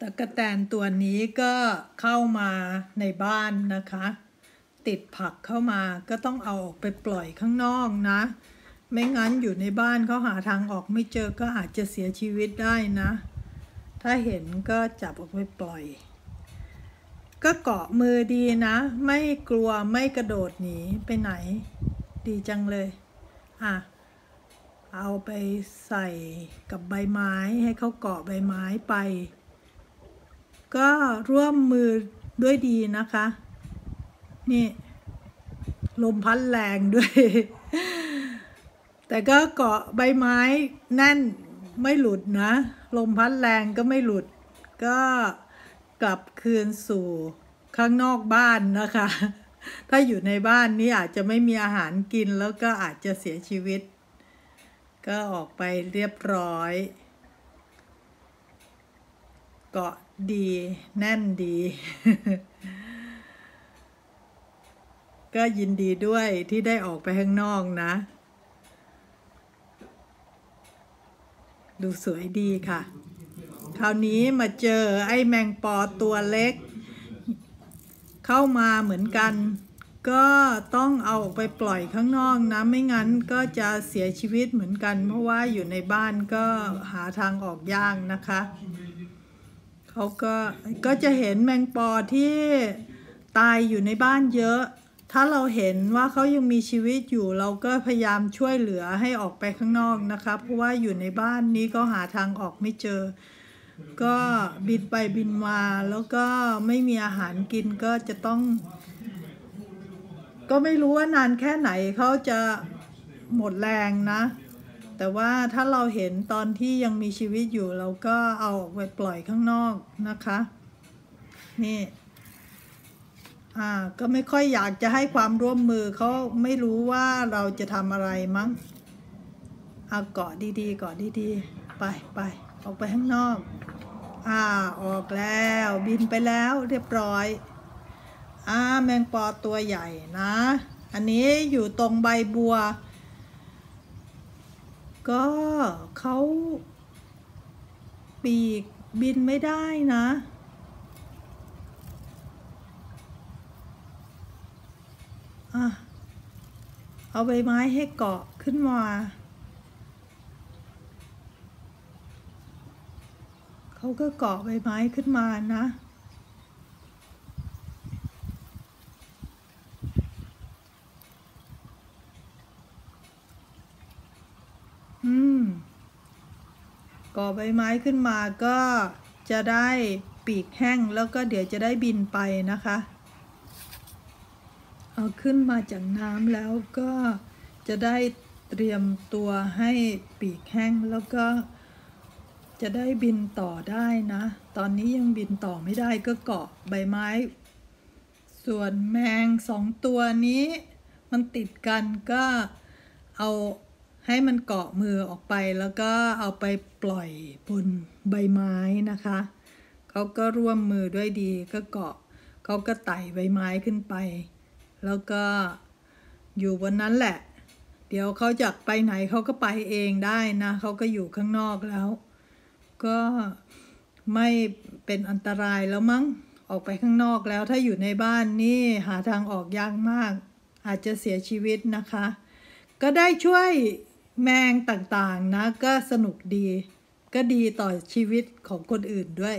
ตะกะแตนตัวนี้ก็เข้ามาในบ้านนะคะ ติดผักเข้ามาก็ต้องเอาออกไปปล่อยข้างนอกนะ ไม่งั้นอยู่ในบ้านเขาหาทางออกไม่เจอก็อาจจะเสียชีวิตได้นะ ถ้าเห็นก็จับออกไปปล่อย ก็เกาะมือดีนะ ไม่กลัวไม่กระโดดหนีไปไหน ดีจังเลยอะเอาไปใส่กับใบไม้ให้เขาเกาะใบไม้ไป ก็ร่วมมือด้วยดีนะคะ นี่ ลมพัดแรงด้วย แต่ก็เกาะใบไม้แน่นไม่หลุดนะ ลมพัดแรงก็ไม่หลุด ก็กลับคืนสู่ข้างนอกบ้านนะคะ ถ้าอยู่ในบ้านนี้อาจจะไม่มีอาหารกินแล้วก็อาจจะเสียชีวิต ก็ออกไปเรียบร้อย เกาะดีแน่นดี ก็ยินดีด้วยที่ได้ออกไปข้างนอกนะ ดูสวยดีค่ะ คราวนี้มาเจอไอ้แมงปอตัวเล็ก เข้ามาเหมือนกัน ก็ต้องเอาออกไปปล่อยข้างนอกนะ ไม่งั้นก็จะเสียชีวิตเหมือนกัน เพราะว่าอยู่ในบ้านก็หาทางออกยากนะคะ เขาก็ก็จะเห็นแมงปอที่ตายอยู่ในบ้านเยอะ ถ้าเราเห็นว่าเขายังมีชีวิตอยู่ เราก็พยายามช่วยเหลือให้ออกไปข้างนอกนะคะเพราะว่าอยู่ในบ้านนี้ก็หาทางออกไม่เจอ ก็บินไปบินมาแล้วก็ไม่มีอาหารกินก็จะต้อง ก็ไม่รู้ว่านานแค่ไหนเขาจะหมดแรงนะ แต่ว่าถ้าเราเห็นตอนที่ยังมีชีวิตอยู่เราก็เอาออกไปปล่อยข้างนอกนะคะ นี่อ่าก็ไม่ค่อยอยากจะให้ความร่วมมือเขาไม่รู้ว่าเราจะทำอะไรมั้งเอาเกาะดีๆเกาะดีๆ ไปไปออกไปข้างนอก อ่าออกแล้วบินไปแล้วเรียบร้อย อ่าแมงปอตัวใหญ่นะ อันนี้อยู่ตรงใบบัว ก็เขาปีกบินไม่ได้นะ อะ เอาใบไม้ให้เกาะขึ้นมาเขาก็เกาะใบไม้ขึ้นมานะ อืม ก่อใบไม้ขึ้นมาก็จะได้ปีกแห้งแล้วก็เดี๋ยวจะได้บินไปนะคะ เอาขึ้นมาจากน้ำแล้วก็จะได้เตรียมตัวให้ปีกแห้งแล้วก็จะได้บินต่อได้นะ ตอนนี้ยังบินต่อไม่ได้ก็เกาะใบไม้ ส่วนแมงสองตัวนี้ มันติดกันก็เอา ให้มันเกาะมือออกไปแล้วก็เอาไปปล่อยบนใบไม้นะคะเขาก็ร่วมมือด้วยดีก็เกาะเขาก็ไต่ใบไม้ขึ้นไป แล้วก็อยู่บนนั้นแหละ เดี๋ยวเขาจะไปไหนเขาก็ไปเองได้นะเขาก็อยู่ข้างนอกแล้ว ก็ไม่เป็นอันตรายแล้วมั้งออกไปข้างนอกแล้วถ้าอยู่ในบ้านนี่หาทางออกยากมาก อาจจะเสียชีวิตนะคะ ก็ได้ช่วย แมงต่างๆนะ ก็สนุกดี ก็ดีต่อชีวิตของคนอื่นด้วย